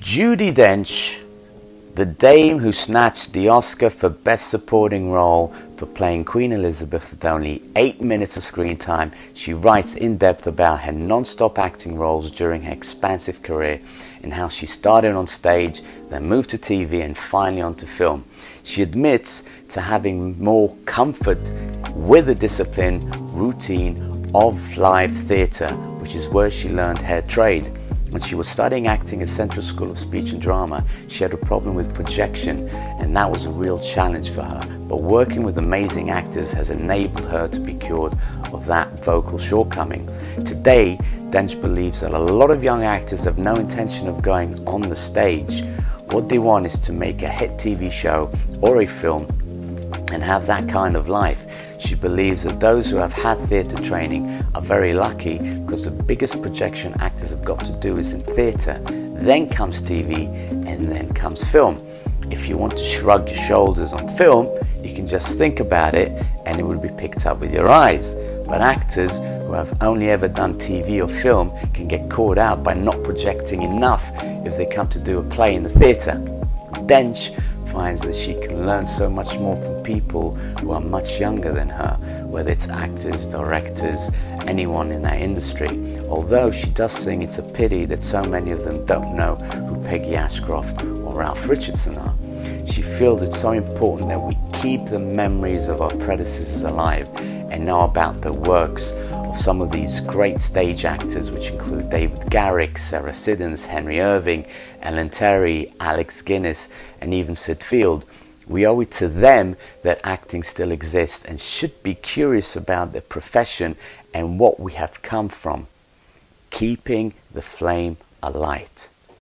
Judi Dench, the dame who snatched the Oscar for Best Supporting Role for playing Queen Elizabeth with only eight minutes of screen time, she writes in depth about her non stop acting roles during her expansive career and how she started on stage, then moved to TV, and finally onto film. She admits to having more comfort with the discipline, routine of live theatre, which is where she learned her trade. When she was studying acting at Central School of Speech and Drama, she had a problem with projection, and that was a real challenge for her. But working with amazing actors has enabled her to be cured of that vocal shortcoming. Today, Dench believes that a lot of young actors have no intention of going on the stage. What they want is to make a hit TV show or a film and have that kind of life. She believes that those who have had theatre training are very lucky because the biggest projection actors have got to do is in theatre. Then comes TV and then comes film. If you want to shrug your shoulders on film, you can just think about it and it will be picked up with your eyes. But actors who have only ever done TV or film can get caught out by not projecting enough if they come to do a play in the theatre. Dench finds that she can learn so much more from people who are much younger than her, whether it's actors, directors, anyone in that industry. Although she does sing, it's a pity that so many of them don't know who Peggy Ashcroft or Ralph Richardson are. She feels it's so important that we keep the memories of our predecessors alive and know about the works of some of these great stage actors, which include David Garrick, Sarah Siddons, Henry Irving, Ellen Terry, Alec Guinness, and even Sid Field. We owe it to them that acting still exists and should be curious about their profession and what we have come from. Keeping the flame alight.